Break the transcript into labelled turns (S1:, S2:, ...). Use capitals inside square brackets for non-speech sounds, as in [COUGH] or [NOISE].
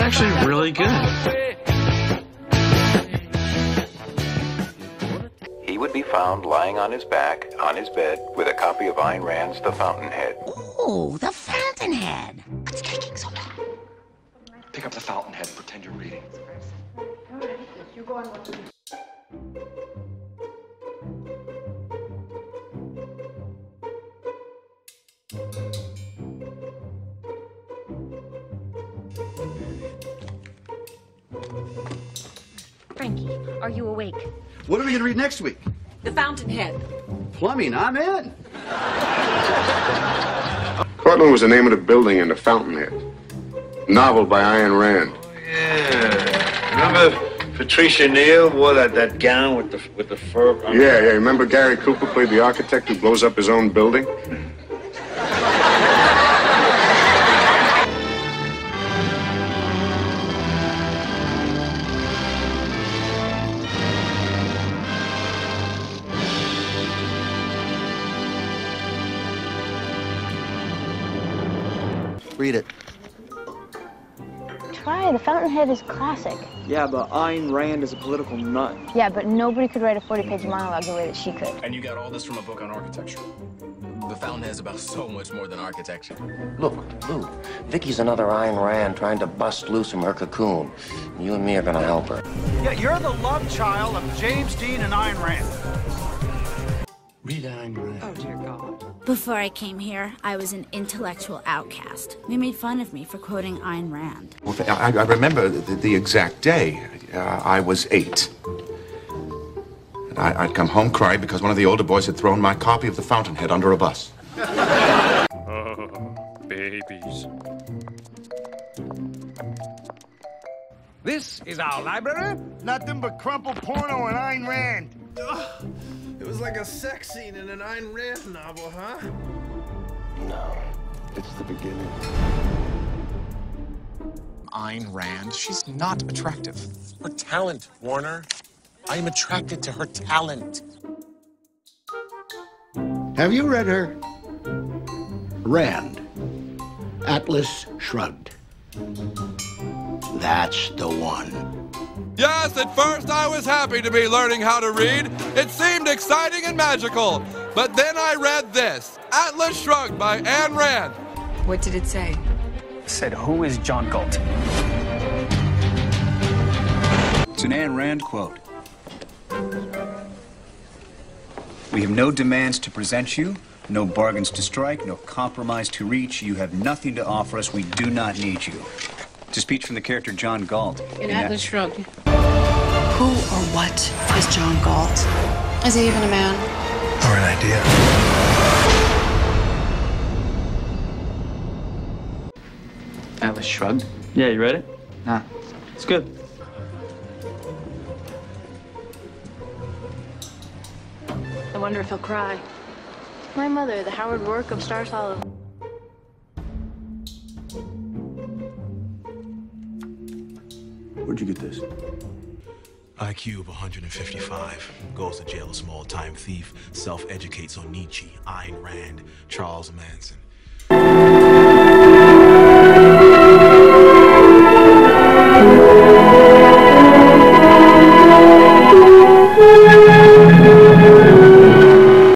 S1: actually really good.
S2: He would be found lying on his back, on his bed, with a copy of Ayn Rand's The Fountainhead.
S3: Ooh, the Fountainhead. What's taking so long?
S4: Pick up the Fountainhead and pretend you're reading.
S5: Frankie, are you awake?
S6: What are we going to read next week?
S5: The Fountainhead.
S6: Plumbing, I'm in.
S7: Cortlandt was the name of the building in the Fountainhead. Novel by Ayn Rand.
S8: Oh, yeah. Remember Patricia Neal wore that, that gown with the with the fur?
S7: Yeah, yeah. Remember Gary Cooper played the architect who blows up his own building? Mm-hmm.
S6: Read it.
S9: Try. The Fountainhead is classic.
S10: Yeah, but Ayn Rand is a political nut.
S9: Yeah, but nobody could write a 40-page monologue the way that she could.
S11: And you got all this from a book on architecture. The Fountainhead is about so much more than architecture.
S3: Look, Lou, Vicky's another Ayn Rand trying to bust loose from her cocoon. You and me are gonna help her.
S12: Yeah, you're the love child of James Dean and Ayn Rand.
S3: Read Ayn Rand.
S5: Oh, dear God.
S13: Before I came here, I was an intellectual outcast. They made fun of me for quoting Ayn Rand.
S14: Well, I, I remember the, the exact day. Uh, I was eight. And I, I'd come home crying because one of the older boys had thrown my copy of The Fountainhead under a bus.
S15: Oh, [LAUGHS] babies.
S12: This is our library.
S16: Nothing but crumpled porno and Ayn Rand.
S17: It was like a sex scene in an Ayn Rand novel, huh?
S7: No, it's the beginning.
S18: Ayn Rand, she's not attractive. Her talent, Warner. I am attracted to her talent.
S19: Have you read her? Rand. Atlas Shrugged. That's the one.
S20: Yes, at first I was happy to be learning how to read. It seemed exciting and magical. But then I read this Atlas Shrugged by Ayn Rand.
S5: What did it say?
S10: It said, Who is John Galt?
S7: It's an Ayn Rand quote. We have no demands to present you, no bargains to strike, no compromise to reach. You have nothing to offer us. We do not need you. It's a speech from the character John Galt.
S5: In Atlas Shrugged.
S15: Who or what is John Galt? Is he even a man?
S17: Or an idea?
S10: Atlas shrugged. Yeah, you read it? Nah, it's good.
S5: I wonder if he'll cry.
S9: My mother, the Howard Roark of Stars Hollow.
S6: Where'd you get this?
S3: IQ of 155. Goes to jail a small time thief. Self educates on Nietzsche, Ayn Rand, Charles Manson.